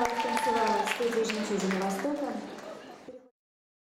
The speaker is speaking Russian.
танцевала студия «Жемчужина Востока».